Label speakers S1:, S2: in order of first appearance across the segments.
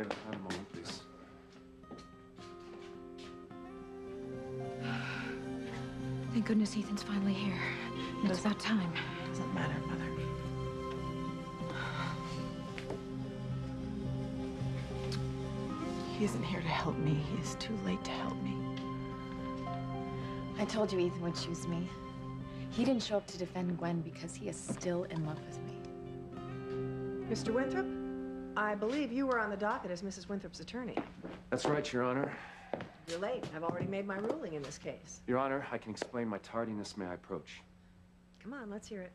S1: Wait a moment, please.
S2: Thank goodness Ethan's finally here. And it's about time.
S3: Doesn't matter, Mother. He isn't here to help me. He is too late to help me.
S4: I told you Ethan would choose me. He didn't show up to defend Gwen because he is still in love with me.
S5: Mr. Winthrop, I believe you were on the docket as Mrs. Winthrop's attorney.
S1: That's right, Your Honor.
S5: You're late. I've already made my ruling in this case.
S1: Your Honor, I can explain my tardiness. May I approach?
S5: Come on, let's hear it.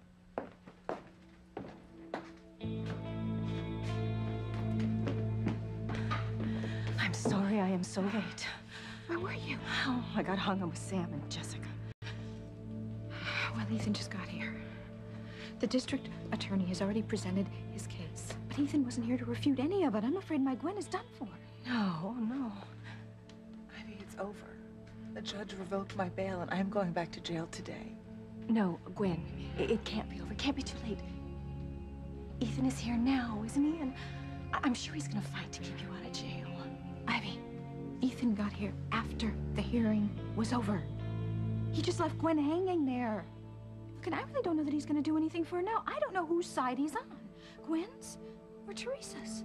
S2: I'm sorry I am so late. Where were you? Oh, I got hung up with Sam and Jessica. Well, Ethan just got here. The district attorney has already presented his case, but Ethan wasn't here to refute any of it. I'm afraid my Gwen is done for.
S3: No, no. Ivy, it's over. The judge revoked my bail, and I'm going back to jail today.
S2: No, Gwen, it, it can't be over. It can't be too late. Ethan is here now, isn't he? And I- I'm sure he's gonna fight to keep you out of jail. Ivy, Ethan got here after the hearing was over. He just left Gwen hanging there. Look, and I really don't know that he's gonna do anything for her now. I don't know whose side he's on. Gwen's or Theresa's.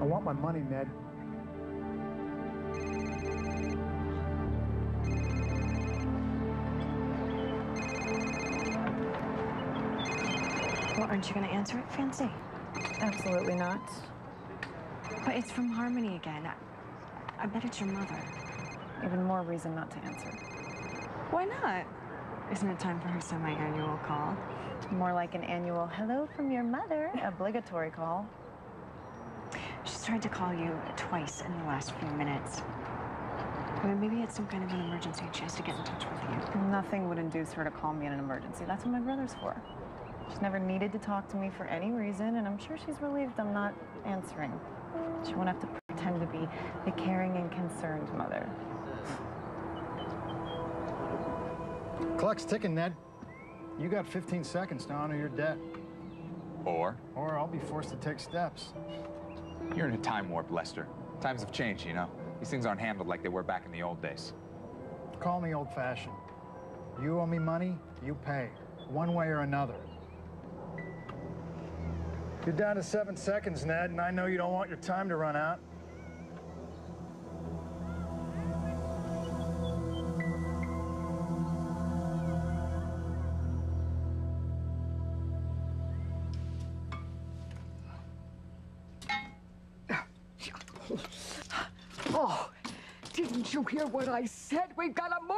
S6: I want my money, Ned.
S7: Aren't you going to answer it, Fancy?
S4: Absolutely not.
S7: But it's from Harmony again. I, I bet it's your mother.
S4: Even more reason not to answer.
S7: Why not? Isn't it time for her semi-annual call?
S4: More like an annual hello from your mother, obligatory call.
S7: She's tried to call you twice in the last few minutes. I mean, maybe it's some kind of an emergency and she has to get in touch with you.
S4: Nothing would induce her to call me in an emergency. That's what my brother's for. She's never needed to talk to me for any reason, and I'm sure she's relieved I'm not answering. She won't have to pretend to be the caring and concerned mother.
S6: Clock's ticking, Ned. You got 15 seconds to honor your debt,
S8: Or
S6: or I'll be forced to take steps.
S8: you're in a time warp, Lester. Times have changed, you know. These things aren't handled like they were back in the old days.
S6: Call me old-fashioned. You owe me money, you pay. One way or another. You're down to seven seconds, Ned, and I know you don't want your time to run out.
S9: Oh, didn't you hear what I said? We've got to move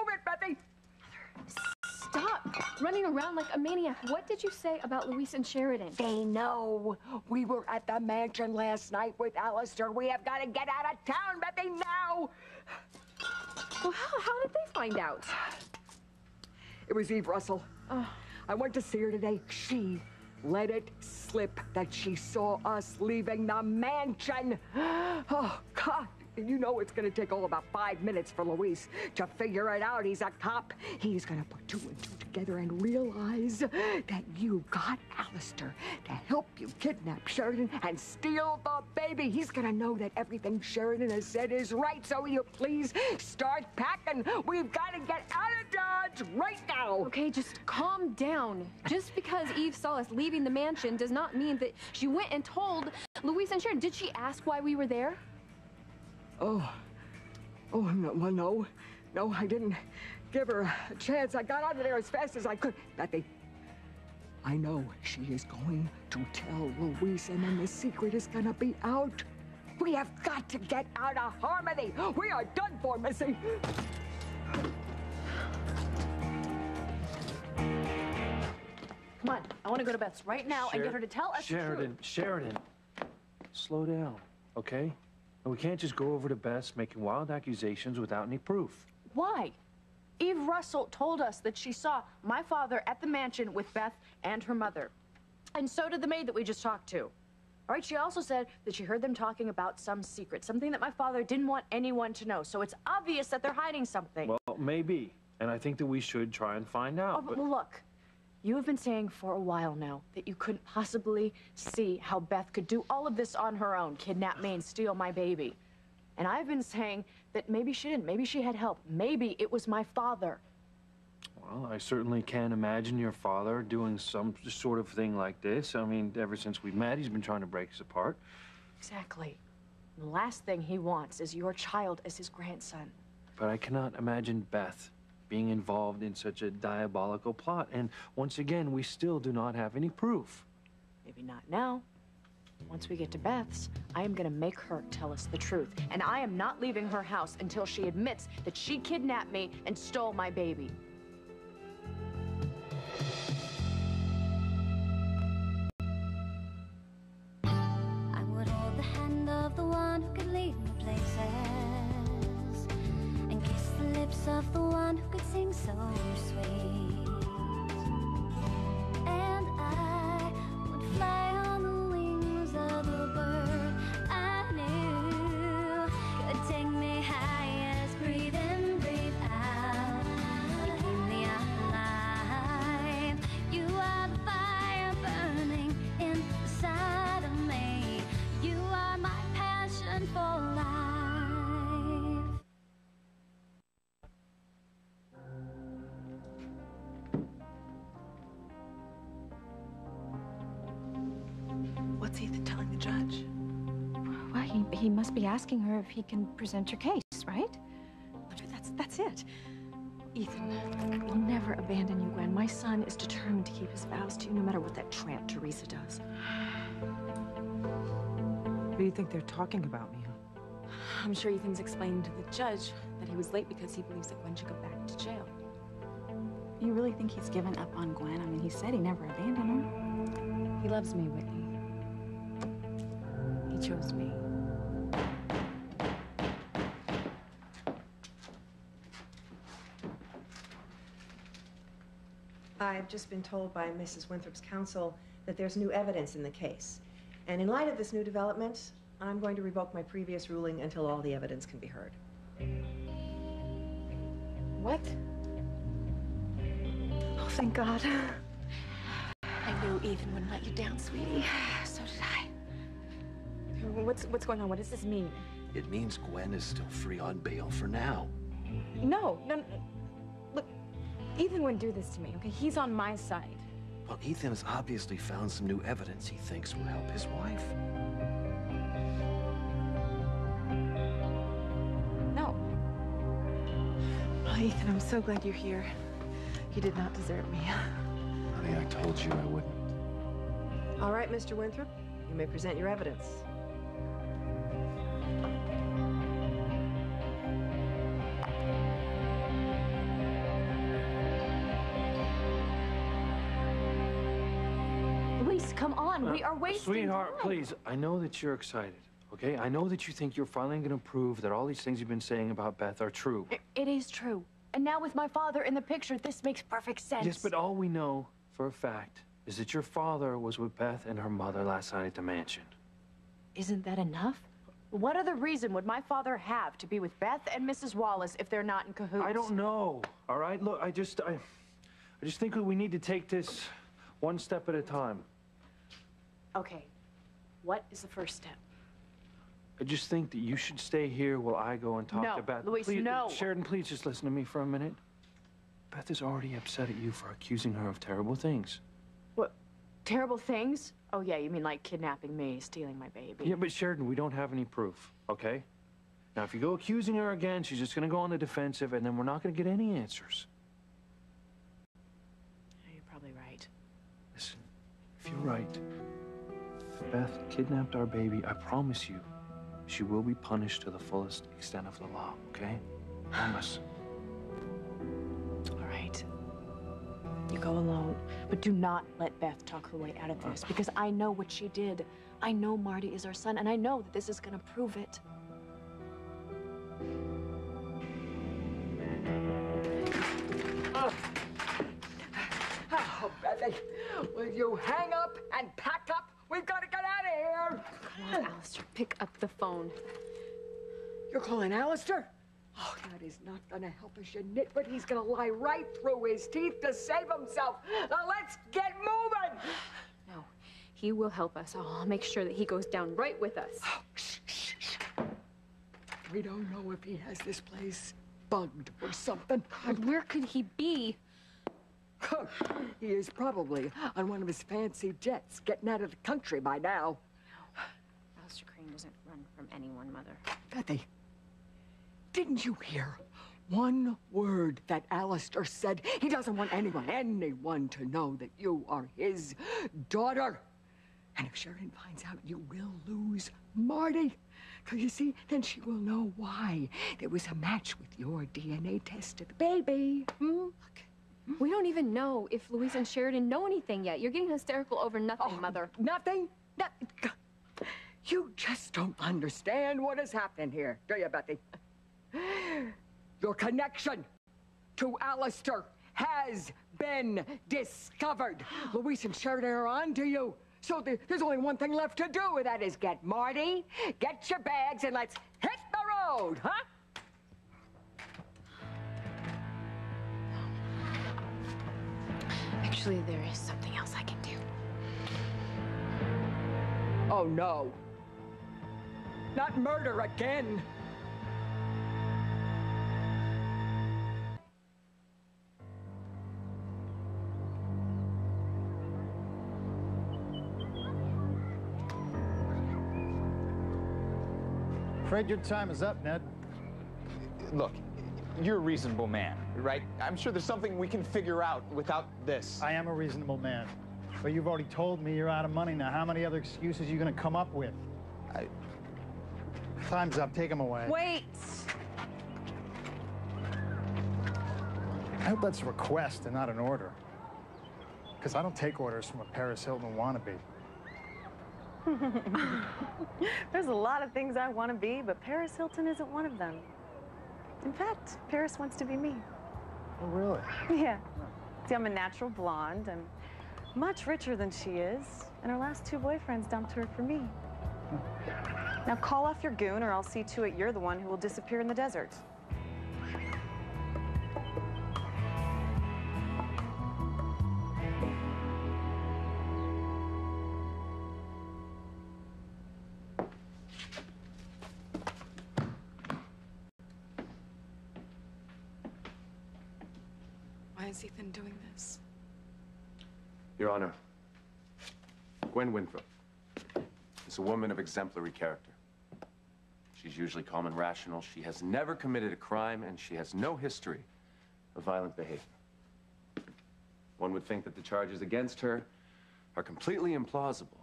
S10: running around like a maniac. What did you say about Luis and Sheridan?
S9: They know. We were at the mansion last night with Alistair. We have got to get out of town, but they know.
S10: Well, how, how did they find out?
S9: It was Eve Russell. Oh. I went to see her today. She let it slip that she saw us leaving the mansion. Oh, God. And you know it's gonna take all about five minutes for Luis to figure it out. He's a cop. He's gonna put two and two together and realize that you got Alistair to help you kidnap Sheridan and steal the baby. He's gonna know that everything Sheridan has said is right. So you please start packing? We've got to get out of Dodge right now.
S10: Okay, just calm down. Just because Eve saw us leaving the mansion does not mean that she went and told Luis and Sheridan. Did she ask why we were there?
S9: Oh, oh no, well, no, no, I didn't give her a chance. I got out of there as fast as I could. Betty, I know she is going to tell Luis, and then the secret is gonna be out. We have got to get out of Harmony. We are done for, Missy.
S11: Come on, I want to go to Beth's right now and get her to tell us the
S1: Sheridan,
S11: truth.
S1: Sheridan, slow down, okay? And we can't just go over to Beth's making wild accusations without any proof.
S11: Why? Eve Russell told us that she saw my father at the mansion with Beth and her mother. And so did the maid that we just talked to. All right, she also said that she heard them talking about some secret, something that my father didn't want anyone to know. So it's obvious that they're hiding something.
S12: Well, maybe. And I think that we should try and find out.
S11: Oh, but well, look, you have been saying for a while now that you couldn't possibly see how Beth could do all of this on her own, kidnap me and steal my baby. And I've been saying that maybe she didn't. Maybe she had help. Maybe it was my father.
S12: Well, I certainly can't imagine your father doing some sort of thing like this. I mean, ever since we met, he's been trying to break us apart.
S11: Exactly. The last thing he wants is your child as his grandson.
S12: But I cannot imagine Beth being involved in such a diabolical plot. And once again, we still do not have any proof.
S11: Maybe not now. Once we get to Beth's, I am gonna make her tell us the truth. And I am not leaving her house until she admits that she kidnapped me and stole my baby.
S10: Asking her if he can present your case, right? That's, that's it. Ethan I will never abandon you, Gwen. My son is determined to keep his vows to you, no matter what that tramp Theresa does.
S3: What do you think they're talking about me?
S2: I'm sure Ethan's explained to the judge that he was late because he believes that Gwen should go back to jail.
S13: You really think he's given up on Gwen? I mean, he said he never abandoned her.
S2: He loves me, Whitney. He chose me.
S5: Just been told by Mrs. Winthrop's counsel that there's new evidence in the case. And in light of this new development, I'm going to revoke my previous ruling until all the evidence can be heard.
S2: What?
S10: Oh, thank God. I knew Ethan wouldn't let you down, sweetie. So did I.
S2: What's what's going on? What does this mean?
S14: It means Gwen is still free on bail for now.
S2: No, no, no. Look, Ethan wouldn't do this to me, okay? He's on my side.
S14: Well, Ethan has obviously found some new evidence he thinks will help his wife.
S2: No.
S3: Oh, Ethan, I'm so glad you're here. You did not desert me.
S14: Honey, I told you I wouldn't.
S5: All right, Mr. Winthrop, you may present your evidence.
S11: On. we
S12: Uh,
S11: are wasting
S12: Sweetheart,
S11: time.
S12: please. I know that you're excited, okay? I know that you think you're finally going to prove that all these things you've been saying about Beth are true.
S11: It- it is true. And now with my father in the picture, this makes perfect sense.
S12: Yes, but all we know for a fact is that your father was with Beth and her mother last night at the mansion.
S11: Isn't that enough? What other reason would my father have to be with Beth and Mrs. Wallace if they're not in cahoots?
S12: I don't know. All right, look, I just, I, I just think that we need to take this one step at a time.
S11: Okay. What is the first step?
S12: I just think that you should stay here while I go and talk
S11: No,
S12: to Beth.
S11: Luis,
S12: please,
S11: no.
S12: Sheridan, please just listen to me for a minute. Beth is already upset at you for accusing her of terrible things.
S11: What? Terrible things? Oh, yeah, you mean like kidnapping me, stealing my baby.
S12: Yeah, but Sheridan, we don't have any proof, okay? Now, if you go accusing her again, she's just gonna go on the defensive, and then we're not gonna get any answers.
S11: You're probably right.
S12: Listen, if you're right, Beth kidnapped our baby, I promise you, she will be punished to the fullest extent of the law, okay? Promise.
S11: All right. You go alone, but do not let Beth talk her way out of this because I know what she did. I know Marty is our son, and I know that this is gonna prove it. Ah.
S9: Ah, oh, Beth, will you hang up
S10: Alistair, pick up the phone.
S9: You're calling Alistair? Oh, that is not gonna help us, you but He's gonna lie right through his teeth to save himself. Now let's get moving!
S10: No, he will help us. Oh, I'll make sure that he goes down right with us. Oh, shh, shh, shh.
S9: We don't know if he has this place bugged or something.
S10: God, where could he be?
S9: he is probably on one of his fancy jets, getting out of the country by now.
S7: Alistair Crane doesn't run from anyone, Mother.
S9: Bethy, didn't you hear one word that Alistair said? He doesn't want anyone, anyone to know that you are his daughter. And if Sheridan finds out, you will lose Marty. Because you see, then she will know why there was a match with your DNA test the baby. Hmm?
S10: We don't even know if Louise and Sheridan know anything yet. You're getting hysterical over nothing, Mother.
S9: Nothing? No- You just don't understand what is happening here, do you, Bethy? Your connection to Alistair has been discovered. Louise and Sheridan are on to you. So there- there's only one thing left to do, and that is get Marty, get your bags, and let's hit the road, huh?
S10: Actually, there is something else I can do.
S9: Oh, no. Not murder again.
S6: Afraid your time is up, Ned.
S8: Look, you're a reasonable man, right? I'm sure there's something we can figure out without this.
S6: I am a reasonable man. But you've already told me you're out of money now. How many other excuses are you going to come up with?
S8: I...
S6: Time's up. Take him away.
S15: Wait!
S6: I hope that's a request and not an order. Because I don't take orders from a Paris Hilton wannabe.
S4: There's a lot of things I want to be, but Paris Hilton isn't one of them. In fact, Paris wants to be me.
S6: Oh, really?
S4: Yeah. See, I'm a natural blonde. I'm much richer than she is, and her last two boyfriends dumped her for me. Now call off your goon, or I'll see to it you're the one who will disappear in the desert.
S15: Why is Ethan doing this?
S1: Your Honor, Gwen Winthrop is a woman of exemplary character. She's usually calm and rational. She has never committed a crime, and she has no history of violent behavior. One would think that the charges against her are completely implausible.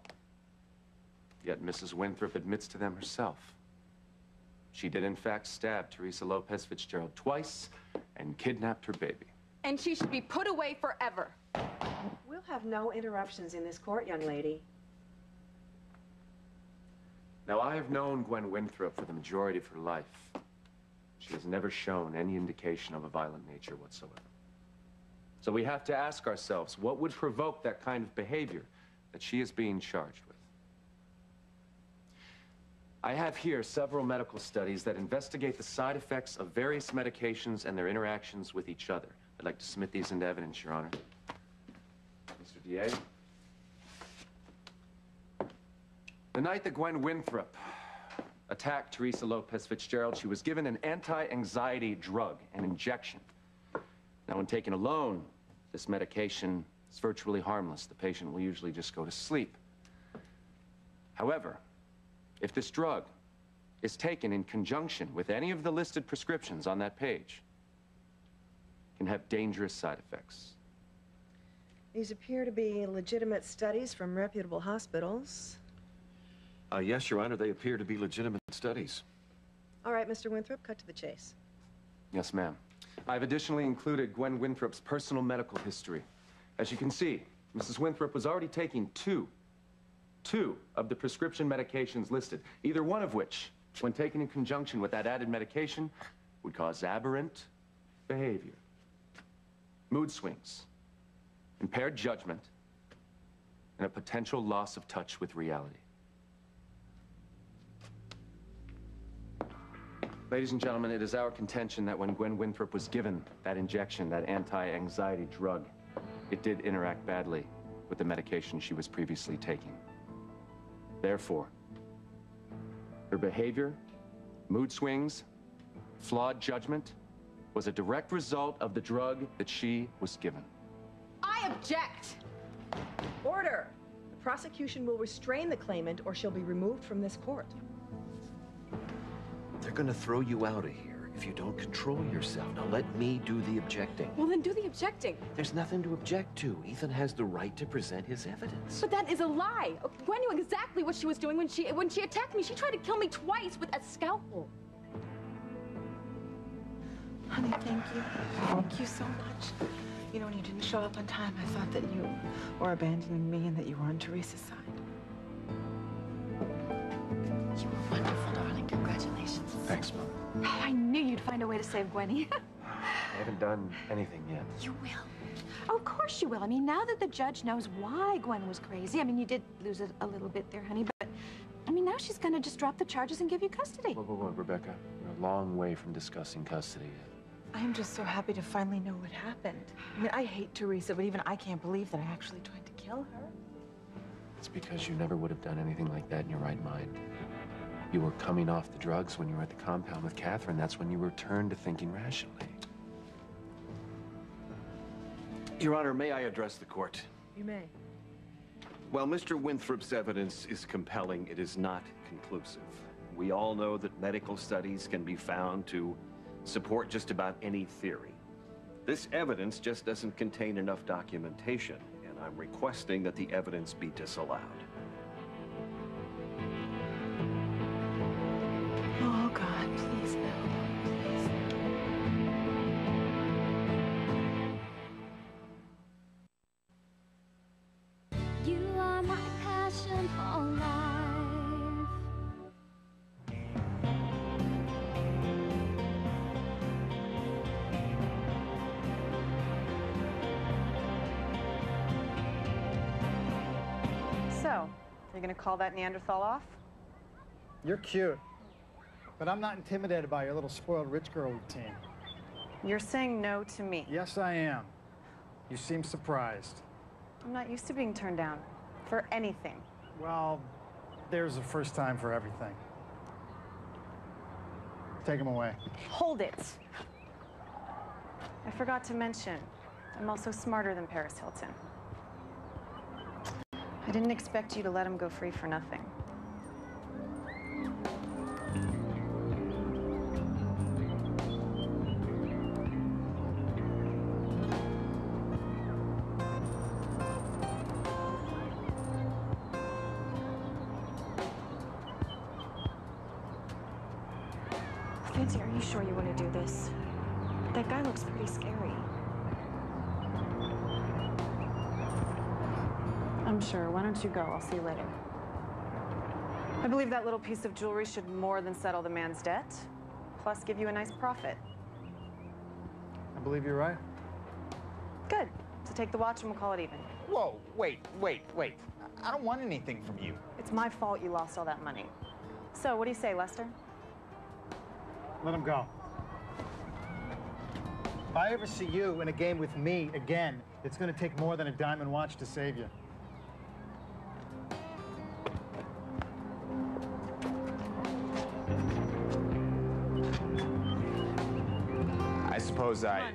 S1: Yet Mrs. Winthrop admits to them herself. She did, in fact, stab Theresa Lopez Fitzgerald twice and kidnapped her baby.
S10: And she should be put away forever.
S5: We'll have no interruptions in this court, young lady.
S1: Now, I have known Gwen Winthrop for the majority of her life. She has never shown any indication of a violent nature whatsoever. So we have to ask ourselves, what would provoke that kind of behavior that she is being charged with? I have here several medical studies that investigate the side effects of various medications and their interactions with each other. I'd like to submit these into evidence, Your Honor. Mr. DA? The night that Gwen Winthrop attacked Theresa Lopez Fitzgerald, she was given an anti-anxiety drug, an injection. Now, when taken alone, this medication is virtually harmless. The patient will usually just go to sleep. However, if this drug is taken in conjunction with any of the listed prescriptions on that page, it can have dangerous side effects.
S5: These appear to be legitimate studies from reputable hospitals.
S14: Uh, yes, Your Honor, they appear to be legitimate studies.
S5: All right, Mr. Winthrop, cut to the chase.
S1: Yes, ma'am. I've additionally included Gwen Winthrop's personal medical history. As you can see, Mrs. Winthrop was already taking two, two of the prescription medications listed, either one of which, when taken in conjunction with that added medication, would cause aberrant behavior, mood swings, impaired judgment, and a potential loss of touch with reality. Ladies and gentlemen, it is our contention that when Gwen Winthrop was given that injection, that anti-anxiety drug, it did interact badly with the medication she was previously taking. Therefore, her behavior, mood swings, flawed judgment was a direct result of the drug that she was given.
S2: I object!
S5: Order! The prosecution will restrain the claimant or she'll be removed from this court.
S14: They're gonna throw you out of here if you don't control yourself. Now let me do the objecting.
S15: Well, then do the objecting.
S14: There's nothing to object to. Ethan has the right to present his evidence.
S15: But that is a lie. Gwen knew exactly what she was doing when she when she attacked me. She tried to kill me twice with a scalpel.
S3: Honey, thank you. Thank you so much. You know, when you didn't show up on time, I thought that you were abandoning me and that you were on Theresa's side.
S2: You were wonderful, darling. Congratulations.
S1: Thanks, Mom.
S2: Oh, I knew you'd find a way to save Gwenny.
S1: I haven't done anything yet.
S2: you will. Oh, of course you will. I mean, now that the judge knows why Gwen was crazy, I mean, you did lose it a little bit there, honey, but I mean, now she's gonna just drop the charges and give you custody.
S1: Whoa, whoa, whoa, Rebecca. We're a long way from discussing custody yet.
S3: I am just so happy to finally know what happened. I mean, I hate Theresa, but even I can't believe that I actually tried to kill her.
S1: It's because you never would have done anything like that in your right mind. You were coming off the drugs when you were at the compound with Catherine. That's when you returned to thinking rationally.
S14: Your Honor, may I address the court?
S5: You may.
S14: While Mr. Winthrop's evidence is compelling, it is not conclusive. We all know that medical studies can be found to support just about any theory. This evidence just doesn't contain enough documentation, and I'm requesting that the evidence be disallowed.
S4: That Neanderthal off?
S6: You're cute. But I'm not intimidated by your little spoiled rich girl routine.
S4: You're saying no to me.
S6: Yes, I am. You seem surprised.
S4: I'm not used to being turned down for anything.
S6: Well, there's a first time for everything. Take him away.
S4: Hold it. I forgot to mention, I'm also smarter than Paris Hilton. I didn't expect you to let him go free for nothing.
S15: You
S4: go? I'll see you later. I believe that little piece of jewelry should more than settle the man's debt, plus give you a nice profit.
S6: I believe you're right.
S4: Good. So take the watch and we'll call it even.
S8: Whoa, wait, wait, wait. I don't want anything from you.
S4: It's my fault you lost all that money. So, what do you say, Lester?
S6: Let him go. If I ever see you in a game with me again, it's going to take more than a diamond watch to save you.
S8: I suppose I.
S4: Come on.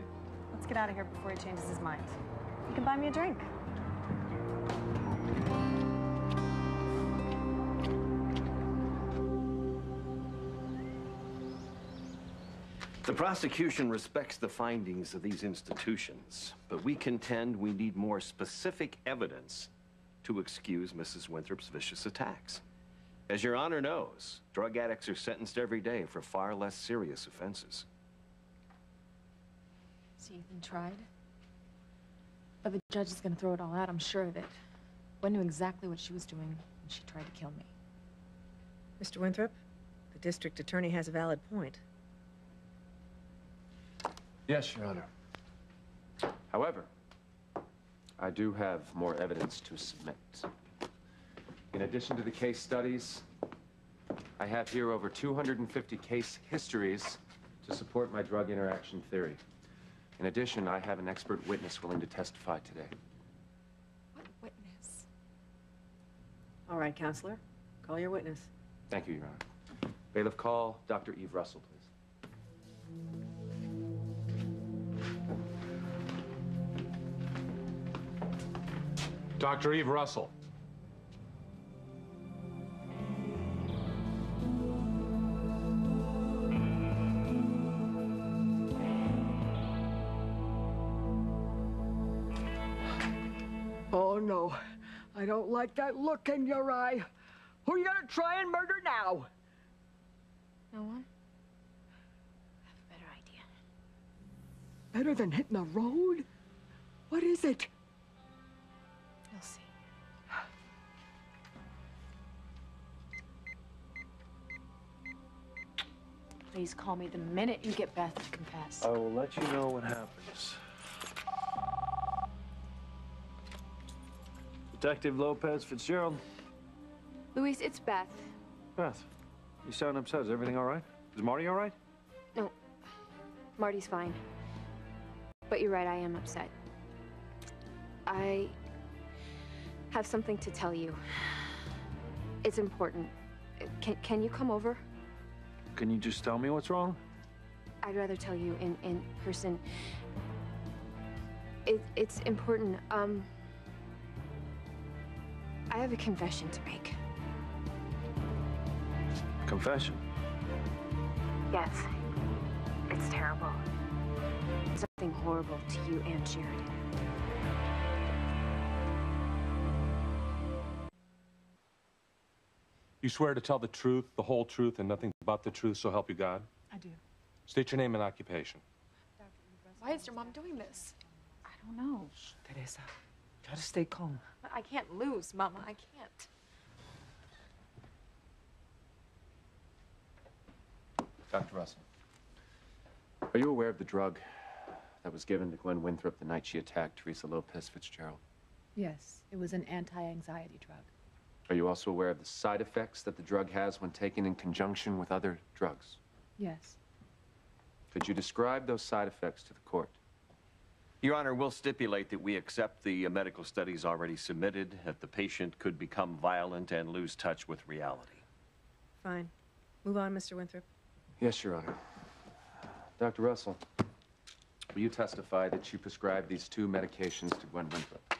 S4: Let's get out of here before he changes his mind. You can buy me a drink.
S14: The prosecution respects the findings of these institutions, but we contend we need more specific evidence to excuse Mrs. Winthrop's vicious attacks. As Your Honor knows, drug addicts are sentenced every day for far less serious offenses.
S11: See, Ethan tried. But the judge is gonna throw it all out, I'm sure of it. Gwen knew exactly what she was doing when she tried to kill me.
S5: Mr. Winthrop, the district attorney has a valid point.
S1: Yes, Your Honor. However, I do have more evidence to submit. In addition to the case studies, I have here over 250 case histories to support my drug interaction theory. In addition, I have an expert witness willing to testify today.
S15: What witness?
S3: All right, counselor. Call your witness.
S1: Thank you, Your Honor. Bailiff, call Dr. Eve Russell, please.
S16: Dr. Eve Russell.
S9: I don't like that look in your eye. Who you gonna try and murder now?
S15: No one?
S9: I have a better idea. Better than hitting the road? What is it?
S15: You'll see.
S11: Please call me the minute you get Beth to confess.
S12: I will let you know what happens. Detective Lopez Fitzgerald.
S10: Luis, it's Beth.
S12: Beth, you sound upset. Is everything all right? Is Marty all right?
S10: No, Marty's fine. But you're right, I am upset. I have something to tell you. It's important. Can, can you come over?
S12: Can you just tell me what's wrong?
S10: I'd rather tell you in, in person. It, it's important. Um, I have a confession to make.
S12: Confession.
S10: Yes. It's terrible. Something horrible to you and Sheridan.
S16: You swear to tell the truth, the whole truth, and nothing but the truth, so help you God?
S15: I do.
S16: State your name and occupation.
S15: Why is your mom doing this?
S3: I don't know. Theresa, try to stay calm.
S15: I can't lose, Mama. I can't.
S1: Dr. Russell. Are you aware of the drug that was given to Gwen Winthrop the night she attacked Theresa Lopez Fitzgerald?
S17: Yes, it was an anti-anxiety drug.
S1: Are you also aware of the side effects that the drug has when taken in conjunction with other drugs?
S17: Yes.
S1: Could you describe those side effects to the court?
S14: Your Honor, we'll stipulate that we accept the uh, medical studies already submitted, that the patient could become violent and lose touch with reality.
S5: Fine. Move on, Mr. Winthrop.
S1: Yes, Your Honor. Dr. Russell, will you testify that you prescribed these two medications to Gwen Winthrop?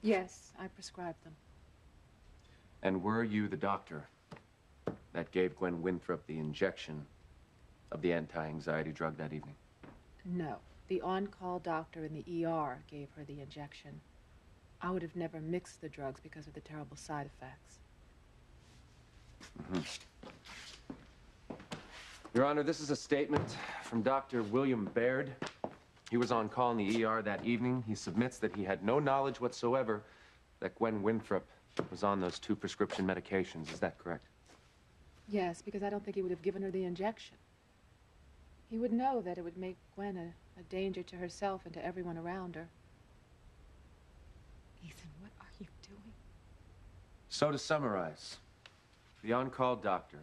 S17: Yes, I prescribed them.
S1: And were you the doctor that gave Gwen Winthrop the injection of the anti-anxiety drug that evening?
S17: No, the on-call doctor in the ER gave her the injection. I would have never mixed the drugs because of the terrible side effects.
S1: Mhm. Your Honor, this is a statement from Dr. William Baird. He was on call in the ER that evening. He submits that he had no knowledge whatsoever that Gwen Winthrop was on those two prescription medications. Is that correct?
S17: Yes, because I don't think he would have given her the injection. He would know that it would make Gwen a, a danger to herself and to everyone around her.
S15: Ethan, what are you doing?
S1: So to summarize, the on-call doctor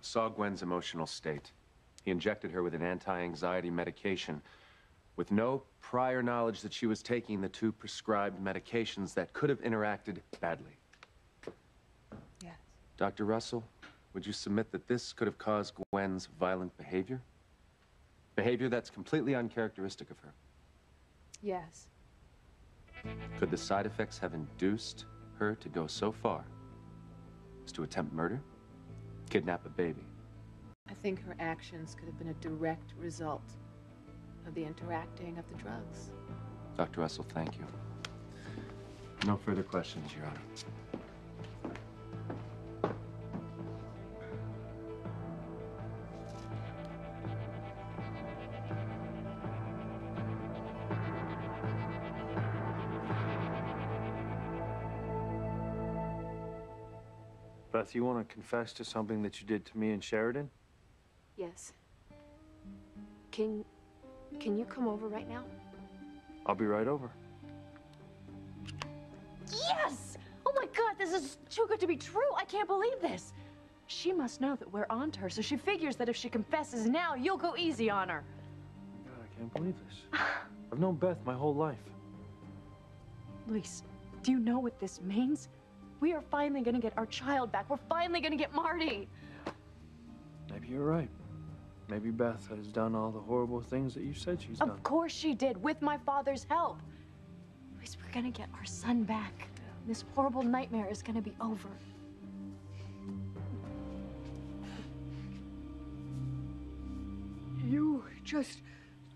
S1: saw Gwen's emotional state. He injected her with an anti-anxiety medication with no prior knowledge that she was taking the two prescribed medications that could have interacted badly.
S17: Yes.
S1: Dr. Russell, would you submit that this could have caused Gwen's violent behavior? Behavior that's completely uncharacteristic of her.
S17: Yes.
S1: Could the side effects have induced her to go so far as to attempt murder? Kidnap a baby?
S17: I think her actions could have been a direct result of the interacting of the drugs.
S1: Dr. Russell, thank you. No further questions, Your Honor.
S12: Beth, you want to confess to something that you did to me and Sheridan?
S10: Yes. King Can you come over right now?
S12: I'll be right over.
S11: Yes! Oh my god, this is too good to be true. I can't believe this. She must know that we're on to her, so she figures that if she confesses now, you'll go easy on her.
S12: God, I can't believe this. I've known Beth my whole life.
S11: Luis, do you know what this means? We are finally gonna get our child back. We're finally gonna get Marty.
S12: Maybe you're right. Maybe Beth has done all the horrible things that you said she's done.
S11: Of course she did, with my father's help. Luis, we're gonna get our son back. This horrible nightmare is gonna be over.
S9: You just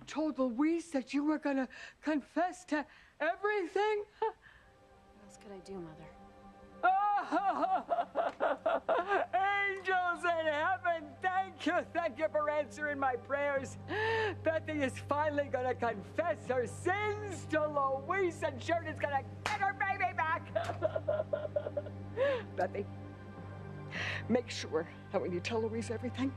S9: told Louise that you were gonna confess to everything?
S10: What else could I do, Mother?
S9: Angels in heaven, thank you, thank you for answering my prayers. Bethy is finally gonna confess her sins to Louise, and Sheridan's gonna get her baby back. Bethy, make sure that when you tell Louise everything,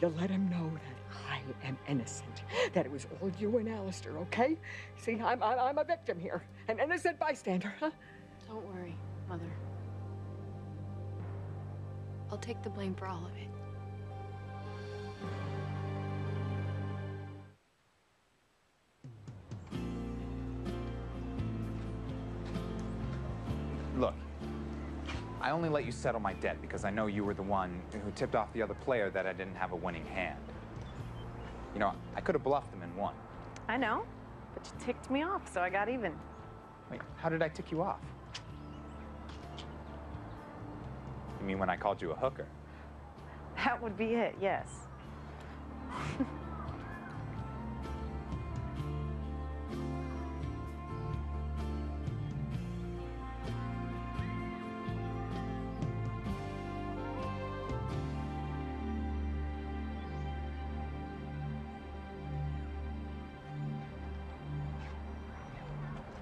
S9: you let him know that I am innocent, that it was all you and Alistair, okay? See, I'm, I'm, I'm a victim here, an innocent bystander, huh?
S10: Don't worry, Mother. I'll take the blame for all of it.
S8: Look, I only let you settle my debt because I know you were the one who tipped off the other player that I didn't have a winning hand. You know, I could have bluffed him and won.
S4: I know, but you ticked me off, so I got even.
S8: Wait, how did I tick you off? You mean when I called you a hooker?
S4: That would be it, yes.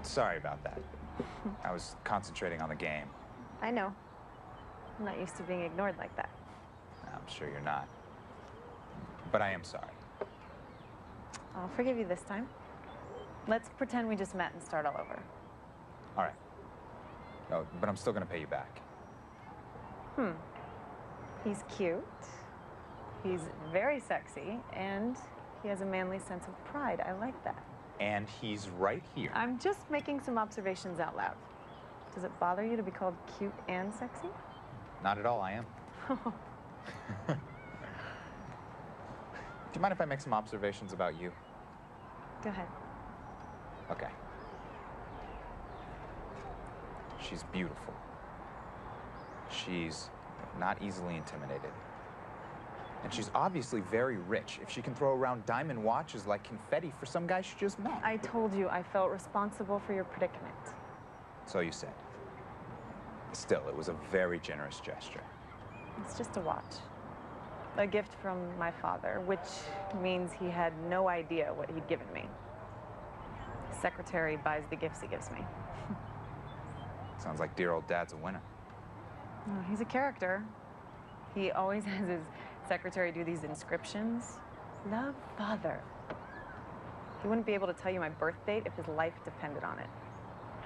S8: Sorry about that. I was concentrating on the game.
S4: I know. I'm not used to being ignored like that.
S8: I'm sure you're not. But I am sorry.
S4: I'll forgive you this time. Let's pretend we just met and start all over.
S8: All right. No, but I'm still gonna pay you back.
S4: Hmm. He's cute. He's very sexy, and he has a manly sense of pride. I like that.
S8: And he's right here.
S4: I'm just making some observations out loud. Does it bother you to be called cute and sexy?
S8: Not at all, I am. Do you mind if I make some observations about you?
S4: Go ahead.
S8: Okay. She's beautiful. She's not easily intimidated. And she's obviously very rich if she can throw around diamond watches like confetti for some guy she just met.
S4: I told you I felt responsible for your predicament.
S8: So you said. Still, it was a very generous gesture.
S4: It's just a watch. A gift from my father, which means he had no idea what he'd given me. Secretary buys the gifts he gives me.
S8: Sounds like dear old dad's a winner.
S4: Oh, he's a character. He always has his secretary do these inscriptions. Love, father. He wouldn't be able to tell you my birth date if his life depended on it.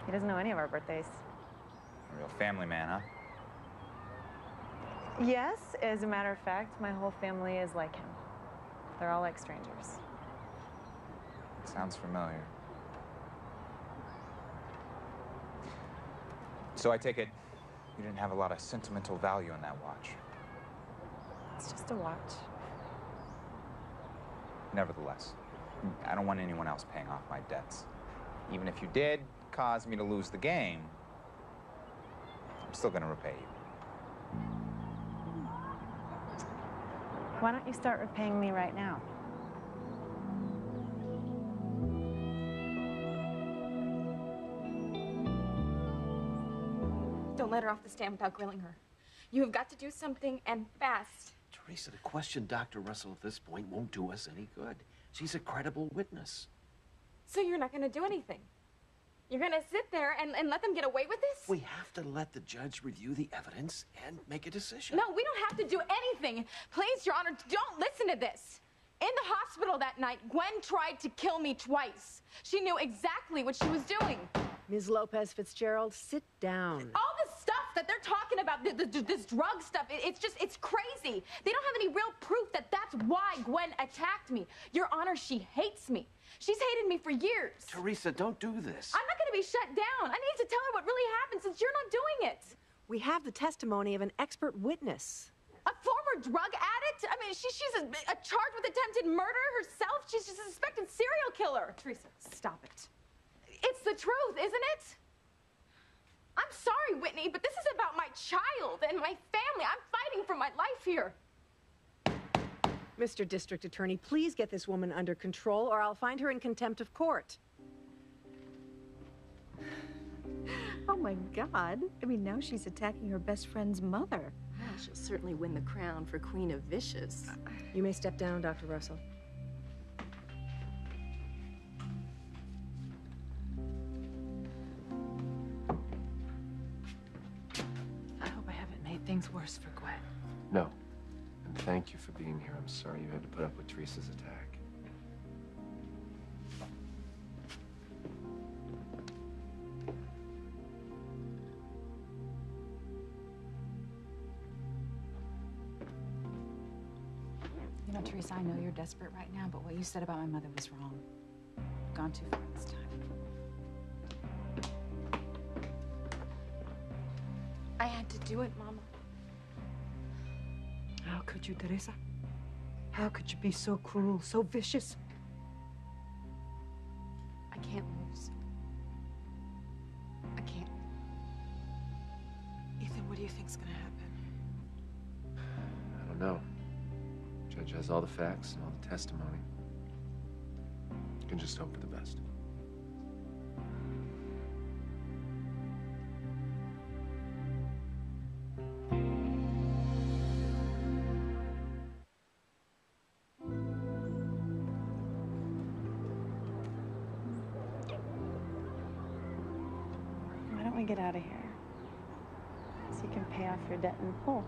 S4: He doesn't know any of our birthdays.
S8: A real family man, huh?
S4: Yes, as a matter of fact, my whole family is like him. They're all like strangers.
S8: Sounds familiar. So I take it you didn't have a lot of sentimental value in that watch.
S4: It's just a watch.
S8: Nevertheless, I don't want anyone else paying off my debts. Even if you did cause me to lose the game, I'm still gonna repay you.
S4: Why don't you start repaying me right now?
S15: Don't let her off the stand without grilling her. You have got to do something and fast.
S14: Theresa, to question Dr. Russell at this point won't do us any good. She's a credible witness.
S15: So you're not going to do anything. You're going to sit there and, and let them get away with this?
S14: We have to let the judge review the evidence and make a decision.
S15: No, we don't have to do anything. Please, Your Honor, don't listen to this. In the hospital that night, Gwen tried to kill me twice. She knew exactly what she was doing.
S5: Ms. Lopez Fitzgerald, sit down.
S15: All this stuff that they're talking about, th- th- this drug stuff, it- it's just, it's crazy. They don't have any real proof that that's why Gwen attacked me. Your Honor, she hates me. She's hated me for years.
S14: Theresa, don't do this.
S15: I'm not gonna be shut down. I need to tell her what really happened since you're not doing it.
S5: We have the testimony of an expert witness.
S15: A former drug addict? I mean, she, she's a, a charged with attempted murder herself. She's just a suspected serial killer. Theresa, stop it. It's the truth, isn't it? I'm sorry, Whitney, but this is about my child and my family. I'm fighting for my life here.
S5: Mr. District Attorney, please get this woman under control or I'll find her in contempt of court.
S2: Oh my God. I mean, now she's attacking her best friend's mother. Well, she'll certainly win the crown for Queen of Vicious.
S5: You may step down, Dr. Russell.
S1: Put up with Theresa's attack.
S13: You know, Theresa, I know you're desperate right now, but what you said about my mother was wrong. You've gone too far this time.
S15: I had to do it, Mama.
S9: How could you, Theresa? How could you be so cruel, so vicious?
S15: I can't lose. I can't.
S3: Ethan, what do you think's gonna happen?
S1: I don't know. Judge has all the facts and all the testimony. You can just hope for the best.
S4: Pay off your in full.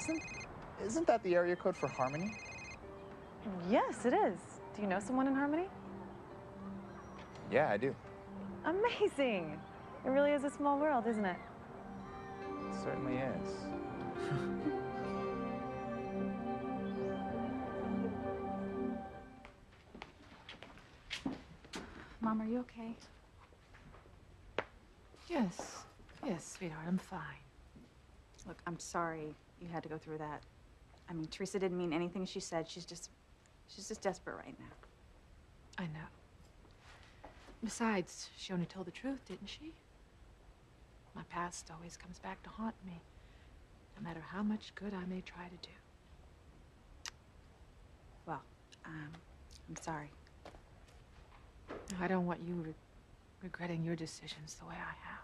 S8: Isn't, isn't that the area code for Harmony?
S4: Yes, it is. Do you know someone in Harmony?
S8: Yeah, I do.
S4: Amazing. It really is a small world, isn't it?
S8: It certainly is.
S13: Okay?
S17: Yes. Yes, sweetheart, I'm fine.
S13: Look, I'm sorry you had to go through that. I mean, Theresa didn't mean anything she said. She's just, she's just desperate right now.
S17: I know. Besides, she only told the truth, didn't she? My past always comes back to haunt me, no matter how much good I may try to do.
S13: Well, um, I'm sorry.
S17: I don't want you re- regretting your decisions the way I have.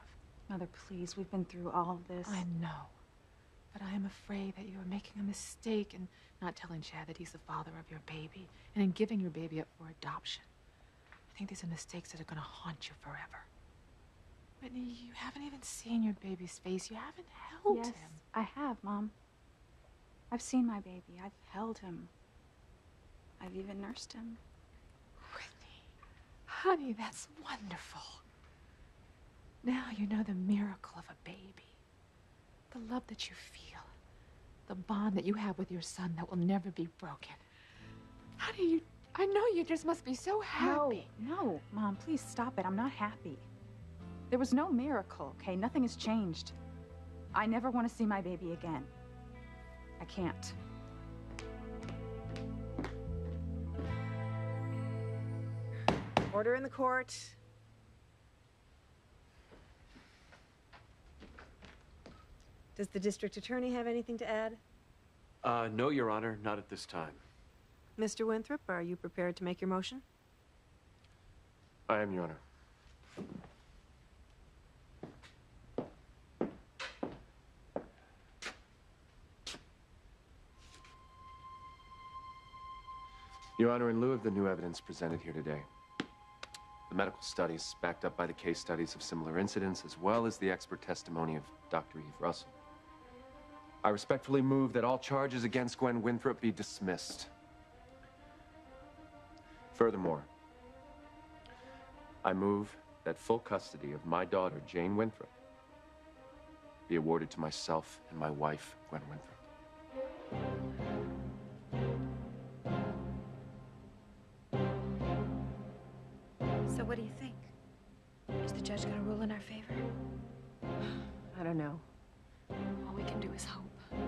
S13: Mother, please, we've been through all of this.
S17: I know. But I am afraid that you are making a mistake in not telling Chad that he's the father of your baby and in giving your baby up for adoption. I think these are mistakes that are going to haunt you forever. Whitney, you haven't even seen your baby's face. You haven't held
S13: yes,
S17: him.
S13: I have, Mom. I've seen my baby. I've held him. I've even nursed him.
S17: Honey, that's wonderful. Now you know the miracle of a baby. The love that you feel. The bond that you have with your son that will never be broken. Honey, you I know you just must be so happy.
S13: No, no, Mom, please stop it. I'm not happy. There was no miracle, okay? Nothing has changed. I never want to see my baby again. I can't.
S5: Order in the court. Does the district attorney have anything to add?
S14: Uh, no, Your Honor, not at this time.
S5: Mr. Winthrop, are you prepared to make your motion?
S1: I am, Your Honor. Your Honor, in lieu of the new evidence presented here today, The medical studies, backed up by the case studies of similar incidents, as well as the expert testimony of Dr. Eve Russell. I respectfully move that all charges against Gwen Winthrop be dismissed. Furthermore, I move that full custody of my daughter, Jane Winthrop, be awarded to myself and my wife, Gwen Winthrop.
S2: Do you think? Is the judge gonna rule in our favor?
S11: I don't know.
S2: All we can do is hope.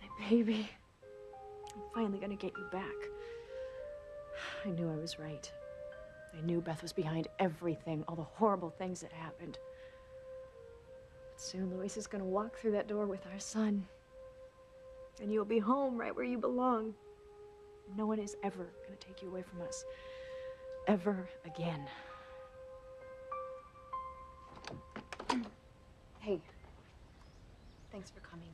S11: My baby. I'm finally gonna get you back. I knew I was right. I knew Beth was behind everything, all the horrible things that happened. But soon Luis is gonna walk through that door with our son. And you'll be home right where you belong. No one is ever gonna take you away from us. Ever again. Hey. Thanks for coming.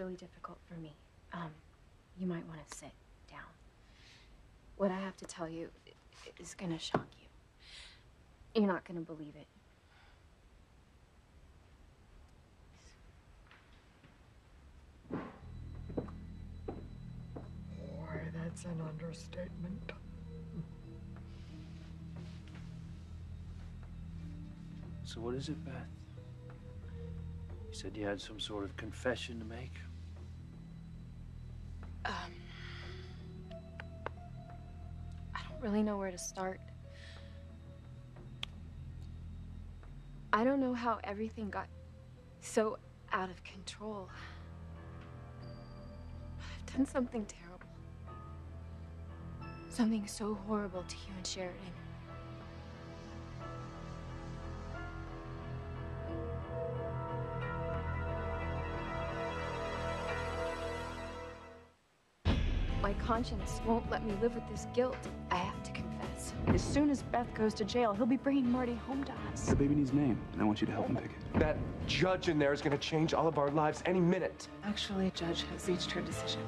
S11: Really difficult for me. Um, you might want to sit down. What I have to tell you is gonna shock you. You're not gonna believe it.
S9: Boy, that's an understatement.
S12: So what is it, Beth? You said you had some sort of confession to make?
S10: Um, I don't really know where to start. I don't know how everything got so out of control. But I've done something terrible. Something so horrible to you and Sheridan. Conscience won't let me live with this guilt. I have to confess.
S11: As soon as Beth goes to jail, he'll be bringing Marty home to us.
S18: The baby needs a name, and I want you to help him pick it.
S1: That judge in there is going to change all of our lives any minute.
S3: Actually, Judge has reached her decision.